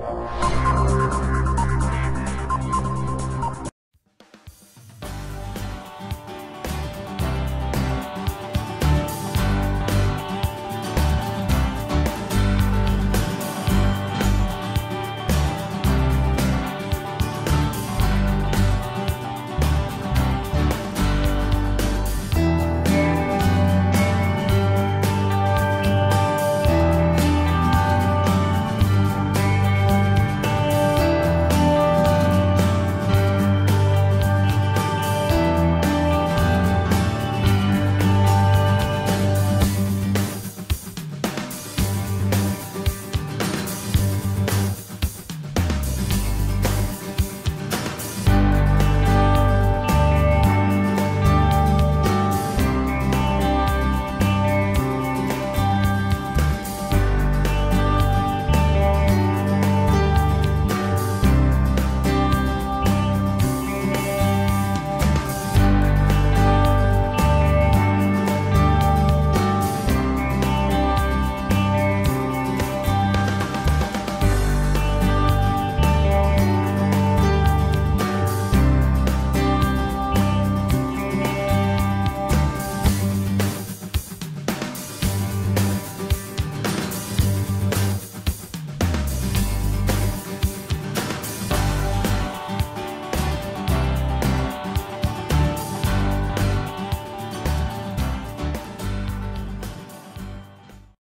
Tchau.